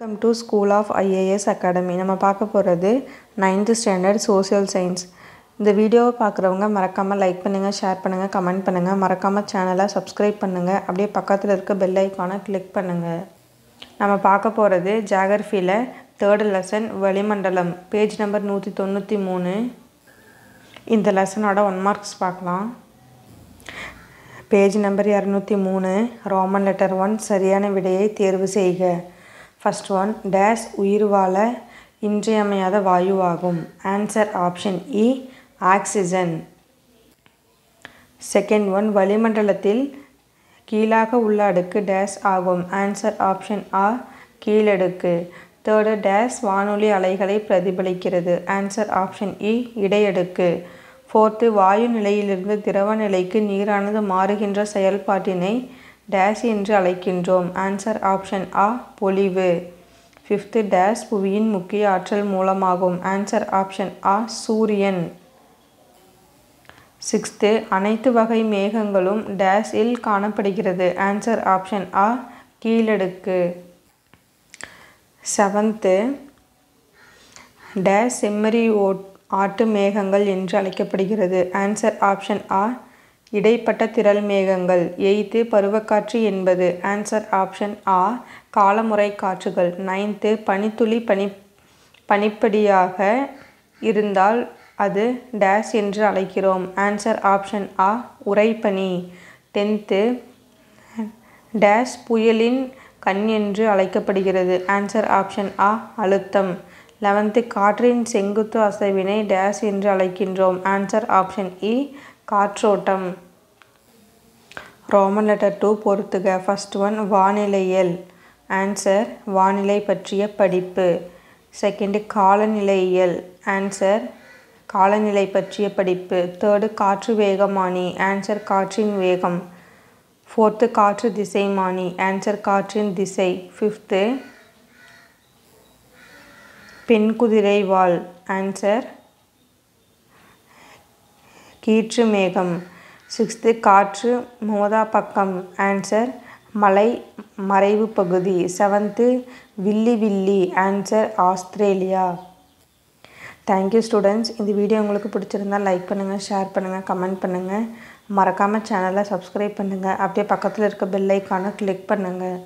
Welcome to school of IAS academy நம்ம பார்க்க போகிறது நைன்த்து ஸ்டாண்டர்ட் சோசியல் சயின்ஸ் இந்த வீடியோவை பார்க்குறவங்க மறக்காமல் லைக் பண்ணுங்கள் ஷேர் பண்ணுங்கள் கமெண்ட் பண்ணுங்கள் மறக்காமல் சேனலை சப்ஸ்கிரைப் பண்ணுங்கள் அப்படியே பக்கத்தில் இருக்க பெல் ஐக்கானை கிளிக் பண்ணுங்கள் நம்ம பார்க்க போகிறது ஜாகிரஃபியில் தேர்டு லெசன் வளிமண்டலம். பேஜ் நம்பர் நூற்றி தொண்ணூற்றி மூணு. இந்த லெசனோட ஒன் மார்க்ஸ் பார்க்கலாம். பேஜ் நம்பர் இரநூத்தி மூணு. ரோமன் லெட்டர் ஒன் சரியான விடையை தேர்வு செய்க. ஃபஸ்ட் ஒன் டேஸ் உயிர் வாழ இன்றியமையாத வாயுவாகும். ஆன்சர் ஆப்ஷன் இ ஆக்சிஜன் செகண்ட் ஒன் வளிமண்டலத்தில் கீழாக உள்ள அடுக்கு டேஸ் ஆகும். ஆன்சர் ஆப்ஷன் ஆ கீழடுக்கு. தேர்டு டேஸ் வானொலி அலைகளை பிரதிபலிக்கிறது. ஆன்சர் ஆப்ஷன் இ இடையடுக்கு. ஃபோர்த்து வாயு நிலையிலிருந்து திரவ நிலைக்கு நீரானது மாறுகின்ற செயல்பாட்டினை டேஸ் என்று அழைக்கின்றோம். ஆன்சர் ஆப்ஷன் ஆ பொலிவு. ஃபிஃப்த்து டேஸ் புவியின் முக்கிய ஆற்றல் மூலமாகும். ஆன்சர் ஆப்ஷன் ஆ சூரியன். சிக்ஸ்த்து அனைத்து வகை மேகங்களும் டேஸில் காணப்படுகிறது. ஆன்சர் ஆப்ஷன் ஆ கீழடுக்கு. செவன்த்து டேஷ் செம்மறி ஓட் ஆட்டு மேகங்கள் என்று அழைக்கப்படுகிறது. ஆன்சர் ஆப்ஷன் ஆ இடைப்பட்ட திரள் மேகங்கள். எய்த்து பருவக்காற்று என்பது ஆன்சர் ஆப்ஷன் ஆ காலமுறை காற்றுகள். நைன்த்து பனித்துளி பனி பனிப்படியாக இருந்தால் அது டேஷ் என்று அழைக்கிறோம். ஆன்சர் ஆப்ஷன் ஆ உரைப்பனி டென்த்து டேஷ் புயலின் கண் என்று அழைக்கப்படுகிறது. ஆன்சர் ஆப்ஷன் ஆ அழுத்தம். லெவன்த்து காற்றின் செங்குத்து அசைவினை டேஷ் என்று அழைக்கின்றோம். ஆன்சர் ஆப்ஷன் இ காற்றோட்டம். ரோமன் லெட்டர் டூ பொறுத்துக. ஃபஸ்ட் ஒன் வானிலையியல் ஆன்சர் வானிலை பற்றிய படிப்பு. செகண்டு காலநிலையியல் ஆன்சர் காலநிலை பற்றிய படிப்பு. தேர்டு காற்று வேகமானி. ஆன்சர் காற்றின் வேகம். ஃபோர்த்து காற்று திசைமானி. ஆன்சர் காற்றின் திசை. ஃபிஃப்த்து பெண் குதிரை வால். ஆன்சர் கீற்று மேகம். சிக்ஸ்த்து காற்று மோதா பக்கம். ஆன்சர் மலை மறைவு பகுதி. Seventh willy willy. Answer Australia. Thank you students இந்த வீடியோ உங்களுக்கு பிடிச்சிருந்தால் லைக் பண்ணுங்கள் ஷேர் பண்ணுங்கள் கமெண்ட் பண்ணுங்கள் மறக்காமல் சேனலை சப்ஸ்கிரைப் பண்ணுங்கள் அப்படியே பக்கத்தில் இருக்க பெல் ஐக்கானை கிளிக் பண்ணுங்கள்